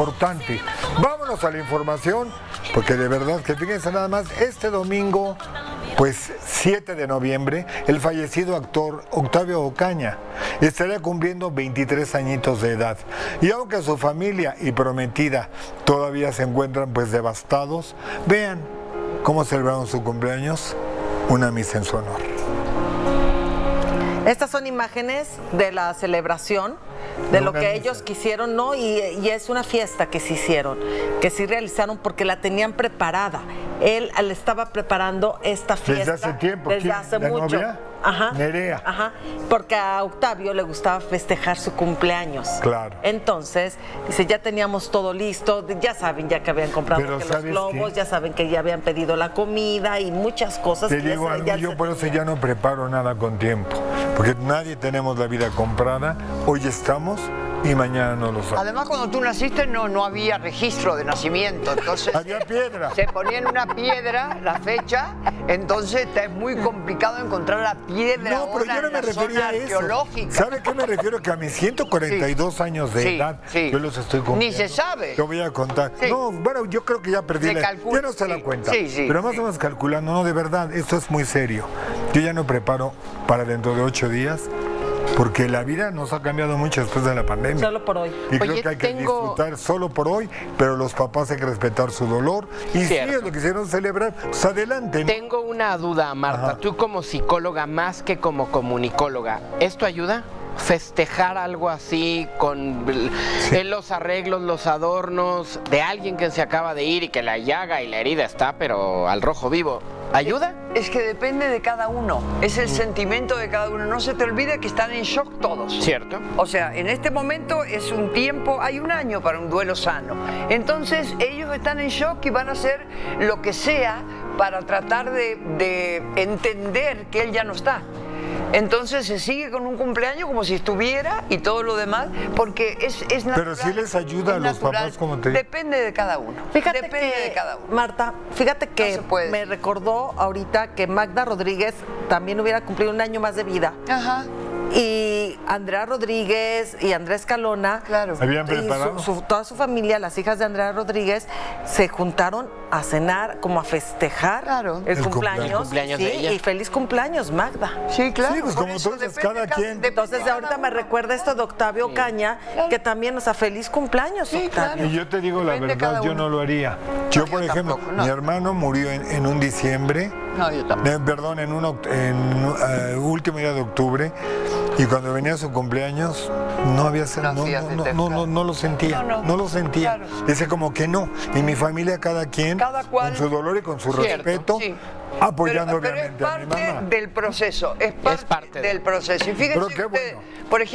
importante. Vámonos a la información, porque de verdad que fíjense nada más, este domingo, pues 7 de noviembre, el fallecido actor Octavio Ocaña estaría cumpliendo 23 añitos de edad. Y aunque su familia y prometida todavía se encuentran pues devastados, vean cómo celebraron su cumpleaños, una misa en su honor. Estas son imágenes de la celebración, de lo que ellos quisieron, ¿no? Y, y, es una fiesta que se hicieron, que sí realizaron porque la tenían preparada. Él le estaba preparando esta fiesta. Desde hace tiempo. Desde ¿Quién? hace ¿La mucho. novia? Ajá. Nerea. Ajá. Porque a Octavio le gustaba festejar su cumpleaños. Claro. Entonces, dice, ya teníamos todo listo, ya saben ya que habían comprado que los ¿sabes globos, qué? ya saben que ya habían pedido la comida y muchas cosas. Te que ya digo se- algo, ya yo por eso ya no preparo nada con tiempo, porque nadie tenemos la vida comprada, hoy estamos y mañana no lo sabemos. Además, cuando tú naciste no, no había registro de nacimiento, entonces Había piedra. se ponía en una piedra la fecha, entonces es muy complicado encontrar la piedra No, pero yo no me refería a eso. ¿Sabe a qué me refiero? Que a mis 142 años de Sí, edad, sí. yo los estoy Ni cumpliendo. se sabe. Te voy a contar. Sí. No, bueno, yo creo que ya perdí Se la... Ya no se la sí, cuenta. sí, sí, pero más sí. o menos calculando, no, de verdad, esto es muy serio. Yo ya no preparo para dentro de ocho días, porque la vida nos ha cambiado mucho después de la pandemia. Solo por hoy. Y creo que hay que disfrutar solo por hoy, pero los papás hay que respetar su dolor. Y si lo quisieron celebrar, pues adelante. ¿no? Tengo una duda, Marta. Ajá. Tú como psicóloga más que como comunicóloga, ¿esto ayuda? Festejar algo así con los arreglos, los adornos de alguien que se acaba de ir y que la llaga y la herida está, pero al rojo vivo. ¿Ayuda? Es que depende de cada uno, es el sentimiento de cada uno. No se te olvide que están en shock todos. ¿Cierto? O sea, en este momento es un tiempo, hay un año para un duelo sano. Entonces ellos están en shock y van a hacer lo que sea para tratar de, de entender que él ya no está. Entonces se sigue con un cumpleaños como si estuviera y todo lo demás, porque es, es natural. sí les ayuda a los natural. papás, como te digo. Depende de cada uno. Fíjate Depende que, de cada uno. Marta, fíjate que me recordó ahorita que Magda Rodríguez también hubiera cumplido un año más de vida. Ajá. Y Andrea Rodríguez y Andrés Calona, Claro. Habían su- preparado. su- toda su familia, las hijas de Andrea Rodríguez, se juntaron a cenar, como a festejar Claro. el, El cumpleaños. cumpleaños. Cumpleaños sí, de ella. y feliz cumpleaños, Magda. Sí, claro. Sí, pues como eso tú dices, depende cada quien. Entonces de ahorita me recuerda esto de Octavio Caña, que también, o sea, feliz cumpleaños, Sí, Octavio. claro. Y yo te digo la verdad, yo no lo haría. Yo, No, por yo ejemplo, tampoco, no. mi hermano murió en, en un diciembre, No, yo tampoco. eh, perdón, en un en, eh, último día de octubre, y cuando venía su cumpleaños, no había No no, no, no, festejo, no, claro. no lo sentía, No, no, no, lo sentía. claro. Dice como que no. Y mi familia, cada quien, Cada cual. con su dolor y con su Cierto, respeto, Sí. apoyando pero, pero obviamente es a mi parte mamá. del proceso, es parte, parte de- del proceso. Y fíjense Pero qué ustedes, bueno. por ejemplo,